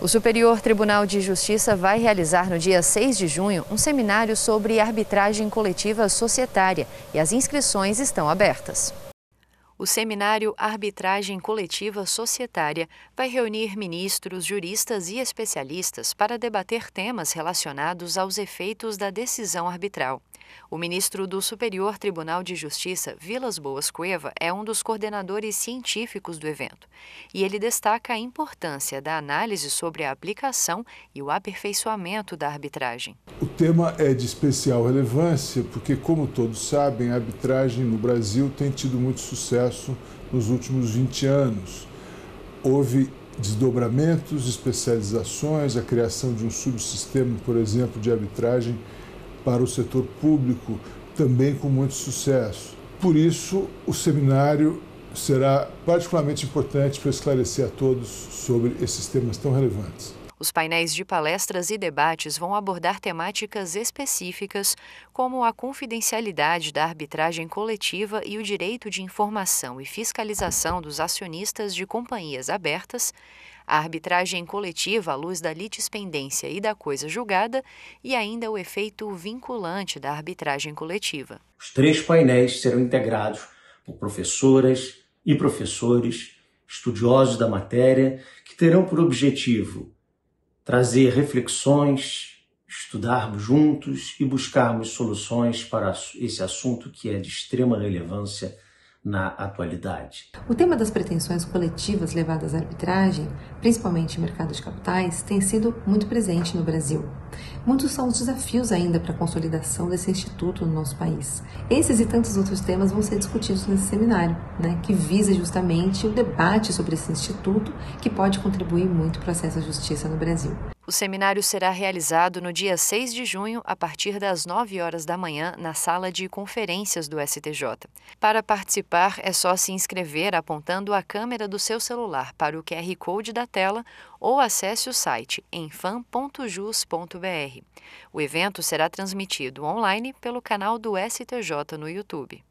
O Superior Tribunal de Justiça vai realizar no dia 6 de junho um seminário sobre arbitragem coletiva societária e as inscrições estão abertas. O seminário Arbitragem Coletiva Societária vai reunir ministros, juristas e especialistas para debater temas relacionados aos efeitos da decisão arbitral. O ministro do Superior Tribunal de Justiça, Vilas Boas Cueva, é um dos coordenadores científicos do evento. E ele destaca a importância da análise sobre a aplicação e o aperfeiçoamento da arbitragem. O tema é de especial relevância porque, como todos sabem, a arbitragem no Brasil tem tido muito sucesso nos últimos 20 anos. Houve desdobramentos, especializações, a criação de um subsistema, por exemplo, de arbitragem para o setor público, também com muito sucesso. Por isso, o seminário será particularmente importante para esclarecer a todos sobre esses temas tão relevantes. Os painéis de palestras e debates vão abordar temáticas específicas, como a confidencialidade da arbitragem coletiva e o direito de informação e fiscalização dos acionistas de companhias abertas, a arbitragem coletiva à luz da litispendência e da coisa julgada e ainda o efeito vinculante da arbitragem coletiva. Os três painéis serão integrados por professoras e professores, estudiosos da matéria, que terão por objetivo trazer reflexões, estudarmos juntos e buscarmos soluções para esse assunto que é de extrema relevância na atualidade. O tema das pretensões coletivas levadas à arbitragem, principalmente em mercado de capitais, tem sido muito presente no Brasil. Muitos são os desafios ainda para a consolidação desse instituto no nosso país. Esses e tantos outros temas vão ser discutidos nesse seminário, né, que visa justamente o debate sobre esse instituto que pode contribuir muito para o acesso à justiça no Brasil. O seminário será realizado no dia 6 de junho, a partir das 9 horas da manhã, na sala de conferências do STJ. Para participar, é só se inscrever apontando a câmera do seu celular para o QR Code da tela ou acesse o site enfam.jus.br. O evento será transmitido online pelo canal do STJ no YouTube.